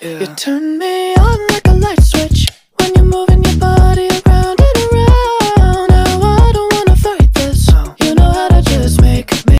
Yeah. You turn